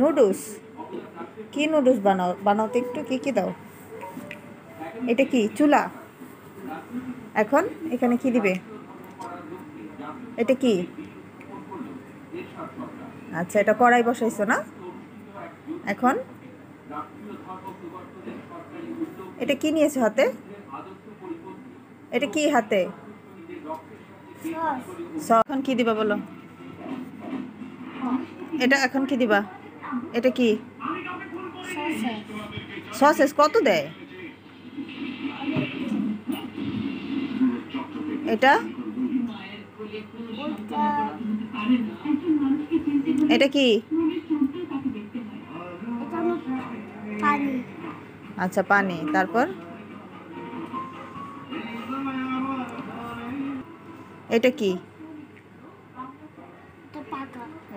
Noodles কি noodles বানাও? বানাও তো একটু কী কী দাও? এটা কি? চুলা? এখন এখানে কি দিবে? এটা কি? আচ্ছা এটা কড়াই বসাইছো না? এখন? এটা কি নিয়েছো হাতে? এটা কি হাতে? এখন কি দিবা বলো? এটা এখন কি দিবা? এটা কি? সসেস কত দেয়? এটা? এটা কি? আচ্ছা পানি। তারপর? এটা কি?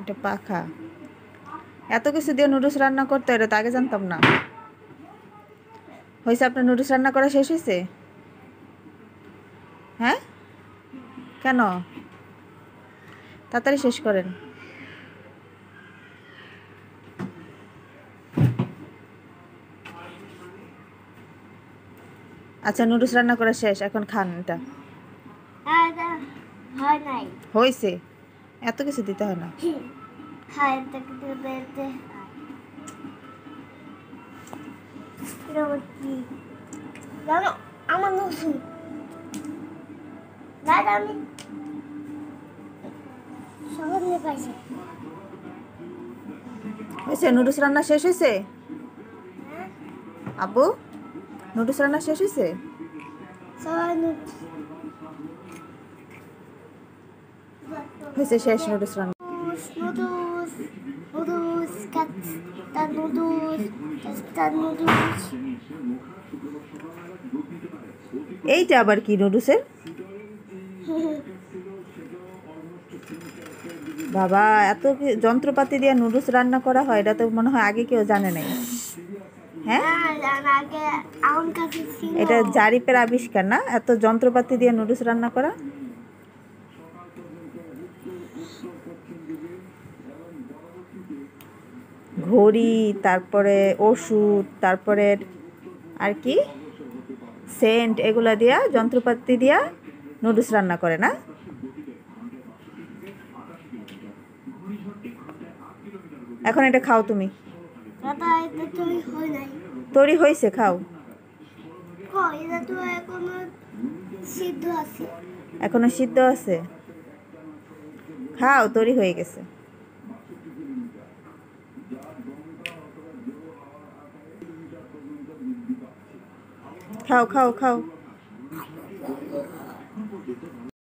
পাকা এটা পাখা। এত কিছু দিয়ে নুডলস রান্না করতে এটা তো আগে জানতাম না। হয়েছে আপনার নুডলস রান্না করা শেষ হয়েছে? হ্যাঁ? কেন? তাড়াতাড়ি শেষ করেন। আচ্ছা নুডলস রান্না করা শেষ এখন খান এটা। হয় হয়েছে? এত কিছু দিতে হয় না। সবার হয়েছে নুডলস রান্না শেষ হয়েছে হ্যাঁ আব্বু নুডলস রান্না শেষ হয়েছে হয়েছে শেষ নুডলস রান্না নুডলস কাস্তা নুডলস এইটা আবার কি নুডলসের বাবা এত কি যন্ত্রপাতি দিয়ে নুডলস রান্না করা হয়? এটা তো মনে হয় আগে কেউ জানে নাই। হ্যাঁ? এটা জারিপের আবিষ্কার না? এত যন্ত্রপাতি দিয়ে নুডলস রান্না করা? ঘড়ি তারপরে ওষুধ তারপরে আর কি? সেন্ট এগুলা দিয়া যন্ত্রপাতি দিয়া নুডলস রান্না করে না? এখন এটা খাও তুমি। তৈরি হয়েছে খাও। এখনও সিদ্ধ আছে? খাও তৈরি হয়ে গেছে। 靠靠靠。